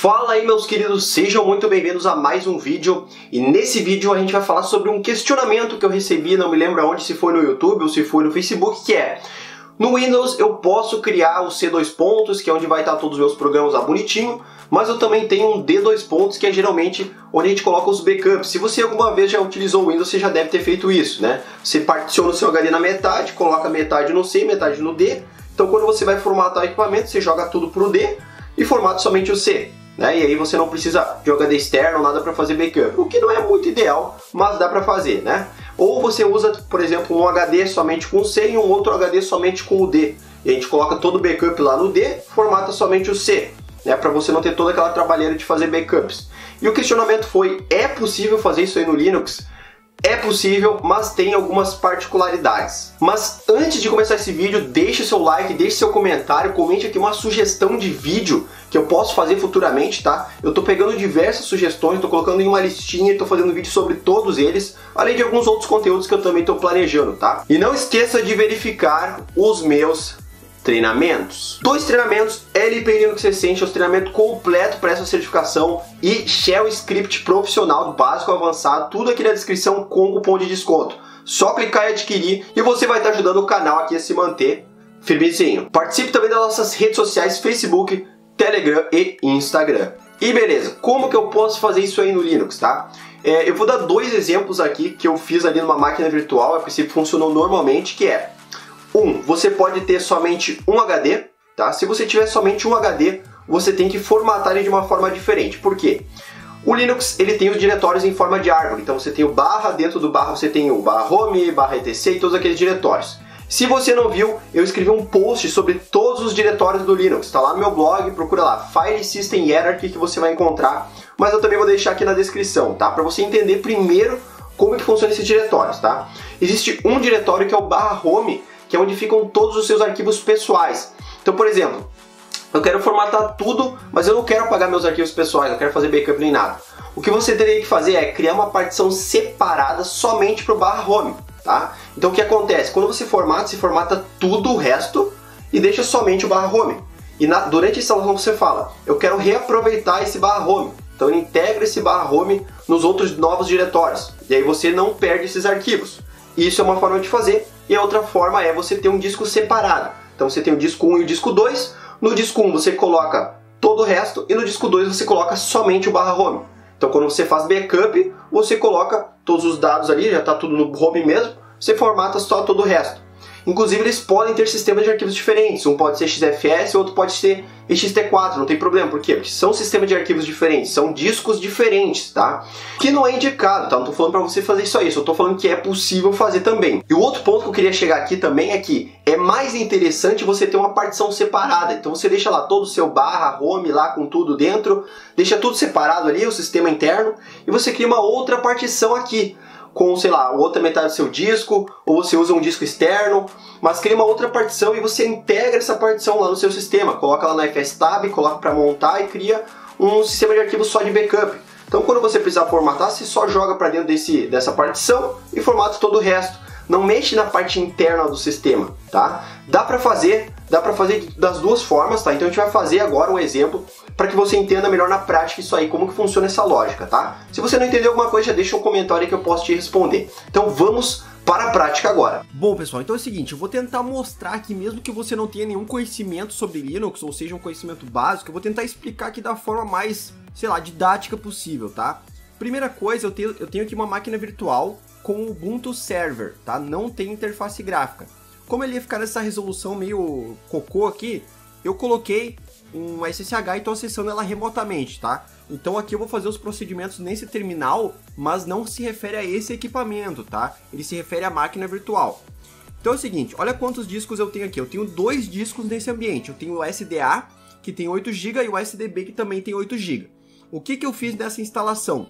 Fala aí meus queridos, sejam muito bem-vindos a mais um vídeo e nesse vídeo a gente vai falar sobre um questionamento que eu recebi, não me lembro aonde, se foi no YouTube ou se foi no Facebook, que é no Windows eu posso criar o C2 pontos, que é onde vai estar todos os meus programas lá bonitinho, mas eu também tenho um D2 pontos, que é geralmente onde a gente coloca os backups. Se você alguma vez já utilizou o Windows, você já deve ter feito isso, né? Você particiona o seu HD na metade, coloca metade no C, metade no D, então quando você vai formatar o equipamento, você joga tudo pro D e formata somente o C. Né? E aí você não precisa de HD externo, nada para fazer backup, o que não é muito ideal, mas dá para fazer, né? Ou você usa, por exemplo, um HD somente com o C e um outro HD somente com o D. E a gente coloca todo o backup lá no D, formata somente o C, né? Para você não ter toda aquela trabalheira de fazer backups. E o questionamento foi: é possível fazer isso aí no Linux? É possível, mas tem algumas particularidades. Mas antes de começar esse vídeo, deixe seu like, deixe seu comentário, comente aqui uma sugestão de vídeo que eu posso fazer futuramente, tá? Eu tô pegando diversas sugestões, tô colocando em uma listinha e tô fazendo vídeo sobre todos eles, além de alguns outros conteúdos que eu também tô planejando, tá? E não esqueça de verificar os meus treinamentos. Dois treinamentos, LP Linux Essentials, treinamento completo para essa certificação e Shell Script profissional básico avançado, tudo aqui na descrição com cupom de desconto. Só clicar e adquirir e você vai estar ajudando o canal aqui a se manter firmezinho. Participe também das nossas redes sociais, Facebook, Telegram e Instagram. E beleza, como que eu posso fazer isso aí no Linux, tá? É, eu vou dar dois exemplos aqui que eu fiz ali numa máquina virtual, a princípio funcionou normalmente, que é um, você pode ter somente um HD, tá? Se você tiver somente um HD, você tem que formatar ele de uma forma diferente. Por quê? O Linux ele tem os diretórios em forma de árvore, então você tem o barra, dentro do barra você tem o barra home, barra etc e todos aqueles diretórios. Se você não viu, eu escrevi um post sobre todos os diretórios do Linux, está lá no meu blog, procura lá, File System Hierarchy que você vai encontrar, mas eu também vou deixar aqui na descrição, tá? Para você entender primeiro como é que funciona esses diretórios, tá? Existe um diretório que é o barra home, que é onde ficam todos os seus arquivos pessoais. Então, por exemplo, eu quero formatar tudo, mas eu não quero apagar meus arquivos pessoais, não quero fazer backup nem nada. O que você teria que fazer é criar uma partição separada somente para o barra home, tá? Então o que acontece? Quando você formata, você formata tudo o resto e deixa somente o barra home. E na, durante a instalação você fala, eu quero reaproveitar esse barra home. Então ele integra esse barra home nos outros novos diretórios. E aí você não perde esses arquivos. Isso é uma forma de fazer. E a outra forma é você ter um disco separado. Então você tem o disco 1 e o disco 2. No disco 1 você coloca todo o resto e no disco 2 você coloca somente o barra home. Então quando você faz backup, você coloca todos os dados ali, já está tudo no home mesmo, você formata só todo o resto. Inclusive eles podem ter sistemas de arquivos diferentes, um pode ser XFS, outro pode ser XT4, não tem problema, por quê? Porque são sistemas de arquivos diferentes, são discos diferentes, tá? Que não é indicado, tá? Não tô falando para você fazer isso aí, só tô falando que é possível fazer também. E o outro ponto que eu queria chegar aqui também é que é mais interessante você ter uma partição separada. Então você deixa lá todo o seu barra, home lá com tudo dentro, deixa tudo separado ali, o sistema interno, e você cria uma outra partição aqui com, sei lá, outra metade do seu disco, ou você usa um disco externo, mas cria uma outra partição e você integra essa partição lá no seu sistema. Coloca lá na FSTab, coloca para montar e cria um sistema de arquivos só de backup. Então, quando você precisar formatar, você só joga para dentro desse, dessa partição e formata todo o resto. Não mexe na parte interna do sistema, tá? Dá para fazer, dá para fazer das duas formas, tá? Então a gente vai fazer agora um exemplo para que você entenda melhor na prática isso aí, como que funciona essa lógica, tá? Se você não entendeu alguma coisa, já deixa um comentário aí que eu posso te responder. Então vamos para a prática agora. Bom, pessoal, então é o seguinte, eu vou tentar mostrar que mesmo que você não tenha nenhum conhecimento sobre Linux, ou seja, um conhecimento básico, eu vou tentar explicar aqui da forma mais, sei lá, didática possível, tá? Primeira coisa, eu tenho, eu tenho aqui uma máquina virtual com Ubuntu Server, tá? Não tem interface gráfica. Como ele ia ficar nessa resolução meio cocô aqui, eu coloquei um SSH e estou acessando ela remotamente, tá? Então aqui eu vou fazer os procedimentos nesse terminal, mas não se refere a esse equipamento, tá? Ele se refere à máquina virtual. Então é o seguinte, olha quantos discos eu tenho aqui. Eu tenho dois discos nesse ambiente. Eu tenho o SDA, que tem 8 GB, e o SDB, que também tem 8 GB. O que, que eu fiz nessa instalação?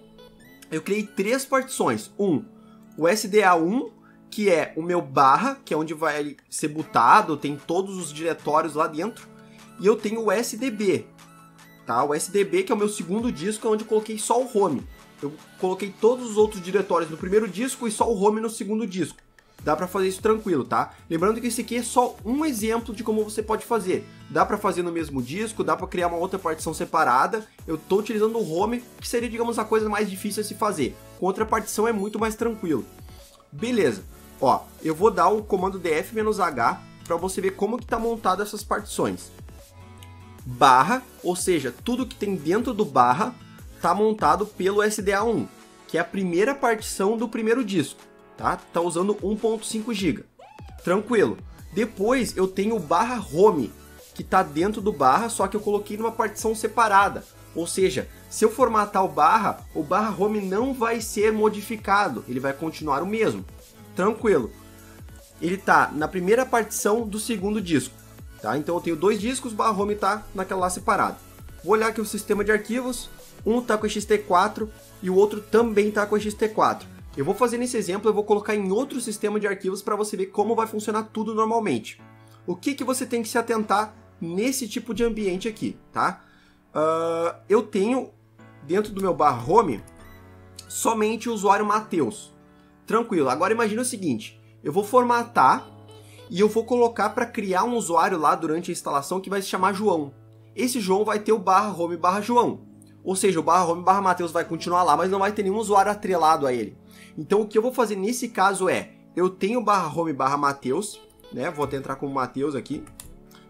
Eu criei três partições. Um, o SDA1, que é o meu barra, que é onde vai ser botado, tem todos os diretórios lá dentro e eu tenho o SDB, tá? O SDB que é o meu segundo disco, onde eu coloquei só o home. Eu coloquei todos os outros diretórios no primeiro disco e só o home no segundo disco. dá para fazer isso tranquilo, tá? Lembrando que esse aqui é só um exemplo de como você pode fazer. Dá para fazer no mesmo disco, dá para criar uma outra partição separada. Eu tô utilizando o home, que seria, digamos, a coisa mais difícil a se fazer. Com outra partição é muito mais tranquilo. Beleza. Ó, eu vou dar o comando df-h para você ver como que tá montado essas partições. Barra, ou seja, tudo que tem dentro do barra tá montado pelo SDA1, que é a primeira partição do primeiro disco tá? Tá usando 1.5 GB. Tranquilo. Depois eu tenho o barra home, que tá dentro do barra, só que eu coloquei numa partição separada. Ou seja, se eu formatar o barra, o barra home não vai ser modificado, ele vai continuar o mesmo. Tranquilo. Ele tá na primeira partição do segundo disco, tá? Então eu tenho dois discos, barra home tá naquela lá separado. Vou olhar aqui o sistema de arquivos, um tá com XT4 e o outro também tá com XT4. Eu vou fazer nesse exemplo, eu vou colocar em outro sistema de arquivos para você ver como vai funcionar tudo normalmente. O que, que você tem que se atentar nesse tipo de ambiente aqui, tá? Uh, eu tenho dentro do meu bar home somente o usuário Mateus. Tranquilo. Agora imagine o seguinte, eu vou formatar e eu vou colocar para criar um usuário lá durante a instalação que vai se chamar João. Esse João vai ter o barra home barra João. Ou seja, o barra home barra Mateus vai continuar lá, mas não vai ter nenhum usuário atrelado a ele. Então o que eu vou fazer nesse caso é, eu tenho barra home barra Mateus, né? Vou até entrar como Mateus aqui.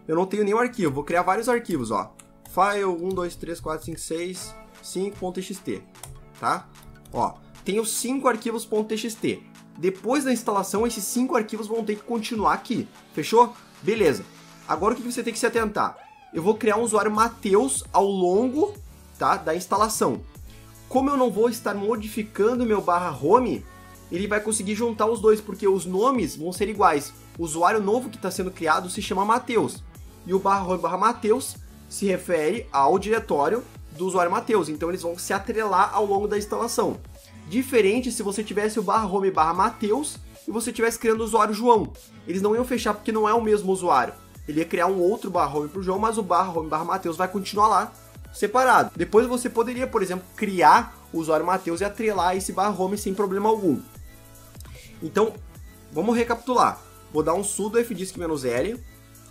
Eu não tenho nenhum arquivo, vou criar vários arquivos, ó. File 1, 2, 3, 4, 5, 6, 5.txt, tá? Ó, tenho cinco arquivos .txt. Depois da instalação, esses cinco arquivos vão ter que continuar aqui, fechou? Beleza. Agora o que você tem que se atentar? Eu vou criar um usuário Mateus ao longo tá, da instalação. Como eu não vou estar modificando meu barra home, ele vai conseguir juntar os dois, porque os nomes vão ser iguais. O usuário novo que está sendo criado se chama Mateus, e o barra home barra Mateus se refere ao diretório do usuário Mateus, então eles vão se atrelar ao longo da instalação. Diferente se você tivesse o barra home barra Mateus e você estivesse criando o usuário João. Eles não iam fechar porque não é o mesmo usuário. Ele ia criar um outro barra home para o João, mas o barra home barra Mateus vai continuar lá separado. Depois você poderia, por exemplo, criar o usuário Mateus e atrelar esse barra home sem problema algum. Então, vamos recapitular. Vou dar um sudo fdisk-l.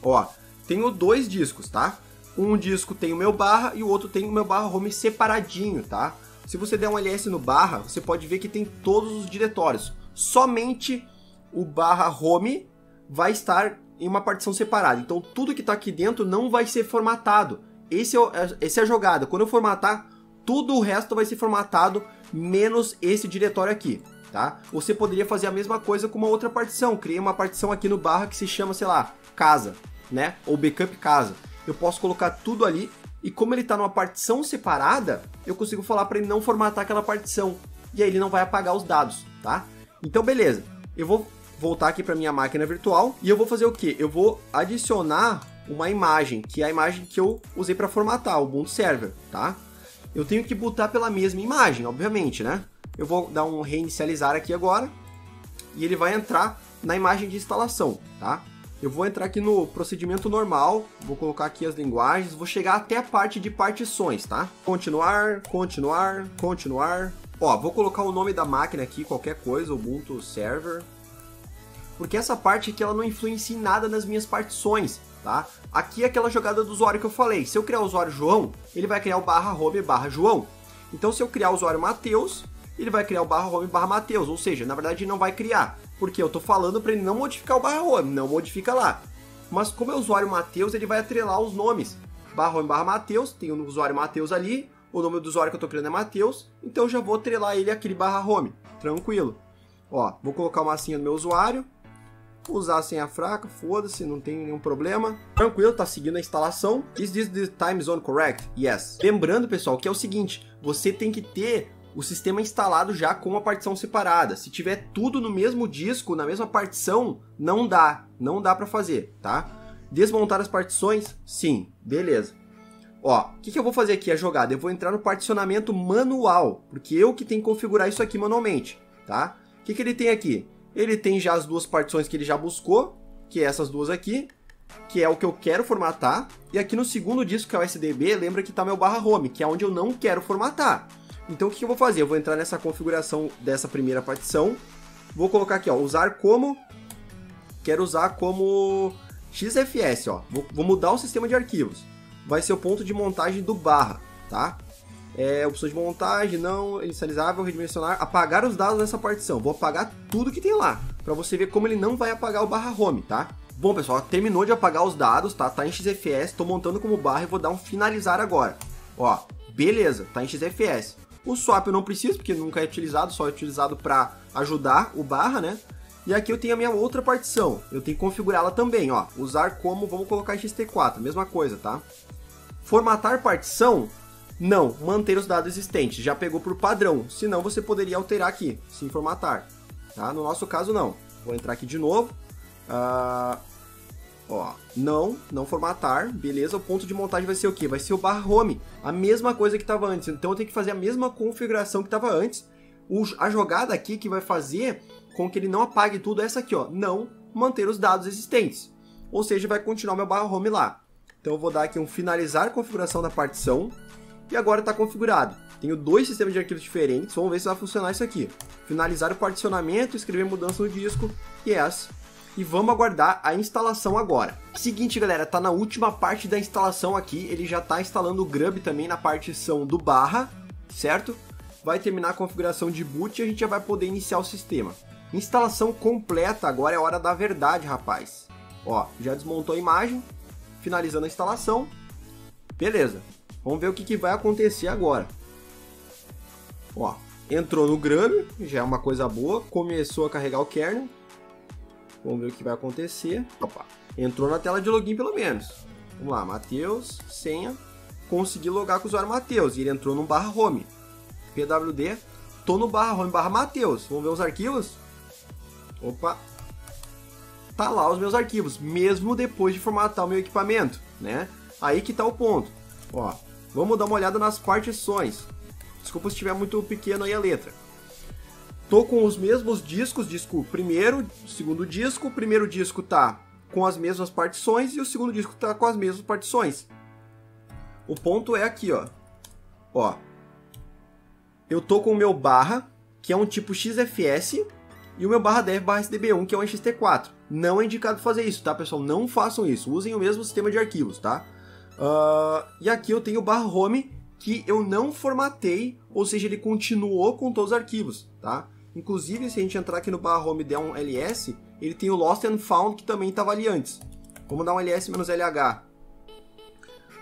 Ó, tenho dois discos, tá? Um disco tem o meu barra e o outro tem o meu barra home separadinho, tá? Se você der um ls no barra, você pode ver que tem todos os diretórios. Somente o barra home vai estar em uma partição separada. Então tudo que está aqui dentro não vai ser formatado. Esse é, é, esse é a jogada. Quando eu formatar, tudo o resto vai ser formatado, menos esse diretório aqui, tá? Você poderia fazer a mesma coisa com uma outra partição. Criei uma partição aqui no barra que se chama, sei lá, casa, né? Ou backup casa. Eu posso colocar tudo ali e como ele está numa partição separada, eu consigo falar para ele não formatar aquela partição. E aí ele não vai apagar os dados, tá? Então beleza. Eu vou voltar aqui para minha máquina virtual e eu vou fazer o que? Eu vou adicionar uma imagem, que é a imagem que eu usei para formatar, o Ubuntu Server, tá? Eu tenho que botar pela mesma imagem, obviamente, né? Eu vou dar um reinicializar aqui agora e ele vai entrar na imagem de instalação, tá? Eu vou entrar aqui no procedimento normal, vou colocar aqui as linguagens, vou chegar até a parte de partições, tá? Continuar, continuar, continuar. Ó, vou colocar o nome da máquina aqui, qualquer coisa, Ubuntu Server. Porque essa parte aqui ela não influencia em nada nas minhas partições tá? Aqui é aquela jogada do usuário que eu falei. Se eu criar o usuário João, ele vai criar o barra home barra João. Então se eu criar o usuário Mateus, ele vai criar o barra home barra Mateus. Ou seja, na verdade ele não vai criar. Porque eu estou falando para ele não modificar o barra home, não modifica lá. Mas como é o usuário Mateus, ele vai atrelar os nomes. Barra home barra Mateus, tem o usuário Mateus ali, o nome do usuário que eu estou criando é Mateus, então eu já vou atrelar ele aquele barra home. Tranquilo. Ó, vou colocar uma senha no meu usuário, usar a senha fraca, foda-se, não tem nenhum problema. Tranquilo, tá seguindo a instalação. Is this the time zone correct? Yes. Lembrando, pessoal, que é o seguinte, você tem que ter o sistema instalado já com uma partição separada. Se tiver tudo no mesmo disco, na mesma partição, não dá, não dá para fazer, tá? Desmontar as partições? Sim, beleza. Ó, o que, que eu vou fazer aqui a jogada? Eu vou entrar no particionamento manual, porque eu que tenho que configurar isso aqui manualmente, tá? O que, que ele tem aqui? Ele tem já as duas partições que ele já buscou, que é essas duas aqui, que é o que eu quero formatar. E aqui no segundo disco, que é o SDB, lembra que está meu barra home, que é onde eu não quero formatar. Então o que eu vou fazer? Eu vou entrar nessa configuração dessa primeira partição, vou colocar aqui, ó, usar como quero usar como XFS, ó. Vou, vou mudar o sistema de arquivos. Vai ser o ponto de montagem do barra, tá? É, de montagem, não, inicializável, redimensionar, apagar os dados dessa partição. Vou apagar tudo que tem lá, para você ver como ele não vai apagar o barra home, tá? Bom, pessoal, terminou de apagar os dados, tá? Tá em XFS, tô montando como barra e vou dar um finalizar agora. Ó, beleza, tá em XFS. O swap eu não preciso, porque nunca é utilizado, só é utilizado para ajudar o barra, né? E aqui eu tenho a minha outra partição, eu tenho que configurá-la também, ó. Usar como, vamos colocar em XT4, mesma coisa, tá? Formatar partição, não, manter os dados existentes, já pegou por padrão, senão você poderia alterar aqui, sim formatar, tá? No nosso caso não. Vou entrar aqui de novo, uh, Ó, não, não formatar, beleza, o ponto de montagem vai ser o quê? Vai ser o barra home, a mesma coisa que estava antes. Então eu tenho que fazer a mesma configuração que estava antes. O, a jogada aqui que vai fazer com que ele não apague tudo é essa aqui, ó, não manter os dados existentes. Ou seja, vai continuar meu barra home lá. Então eu vou dar aqui um finalizar configuração da partição e agora está configurado. Tenho dois sistemas de arquivos diferentes, vamos ver se vai funcionar isso aqui. Finalizar o particionamento, escrever mudança no disco, yes, e vamos aguardar a instalação agora. Seguinte, galera, tá na última parte da instalação aqui, ele já tá instalando o Grub também na partição do barra, certo? Vai terminar a configuração de boot e a gente já vai poder iniciar o sistema. Instalação completa, agora é hora da verdade, rapaz. Ó, já desmontou a imagem, finalizando a instalação. Beleza, vamos ver o que, que vai acontecer agora. Ó, entrou no Grub, já é uma coisa boa, começou a carregar o kernel. Vamos ver o que vai acontecer. Opa, entrou na tela de login pelo menos. Vamos lá, Matheus, senha. Consegui logar com o usuário Matheus e ele entrou no barra home. PWD, tô no barra home barra Matheus. Vamos ver os arquivos? Opa, tá lá os meus arquivos, mesmo depois de formatar o meu equipamento, né? Aí que tá o ponto. Ó, vamos dar uma olhada nas partições. Desculpa se estiver muito pequeno aí a letra. Tô com os mesmos discos, disco primeiro, segundo disco. O primeiro disco tá com as mesmas partições e o segundo disco tá com as mesmas partições. O ponto é aqui, ó. Ó. Eu tô com o meu barra, que é um tipo XFS, e o meu barra dev barra SDB1, que é um XT4. Não é indicado fazer isso, tá, pessoal? Não façam isso. Usem o mesmo sistema de arquivos, tá? Uh, e aqui eu tenho o barra home, que eu não formatei, ou seja, ele continuou com todos os arquivos, tá? Inclusive, se a gente entrar aqui no barra home e der um ls, ele tem o lost and found que também estava ali antes. Vamos dar um ls-lh.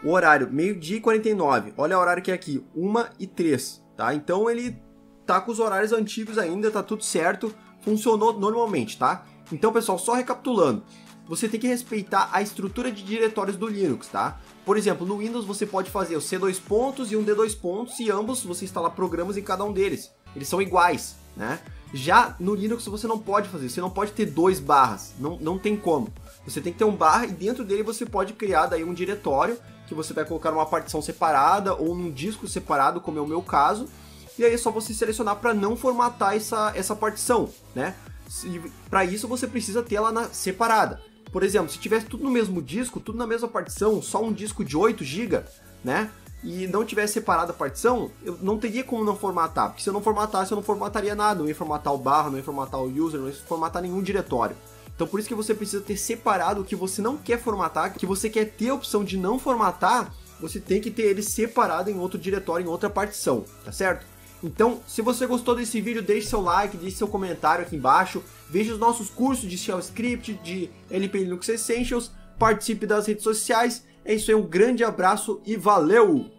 O horário, meio-dia e 49. Olha o horário que é aqui, 1 e 3, tá? Então ele tá com os horários antigos ainda, tá tudo certo, funcionou normalmente, tá? Então, pessoal, só recapitulando, você tem que respeitar a estrutura de diretórios do Linux, tá? Por exemplo, no Windows você pode fazer o C2 pontos e um D2 pontos e ambos você instala programas em cada um deles. Eles são iguais, né? Já no Linux você não pode fazer, você não pode ter dois barras, não, não tem como. Você tem que ter um barra e dentro dele você pode criar daí um diretório que você vai colocar uma partição separada ou num disco separado, como é o meu caso. E aí é só você selecionar para não formatar essa, essa partição, né? Para isso você precisa ter ela na, separada. Por exemplo, se tivesse tudo no mesmo disco, tudo na mesma partição, só um disco de 8 GB, né? E não tivesse separado a partição, eu não teria como não formatar, porque se eu não formatasse, eu não formataria nada, não ia formatar o barra, não ia formatar o user, não ia formatar nenhum diretório. Então por isso que você precisa ter separado o que você não quer formatar, que você quer ter a opção de não formatar, você tem que ter ele separado em outro diretório, em outra partição, tá certo? Então, se você gostou desse vídeo, deixe seu like, deixe seu comentário aqui embaixo, veja os nossos cursos de Shell Script, de LP Linux Essentials, participe das redes sociais. É isso aí, um grande abraço e valeu!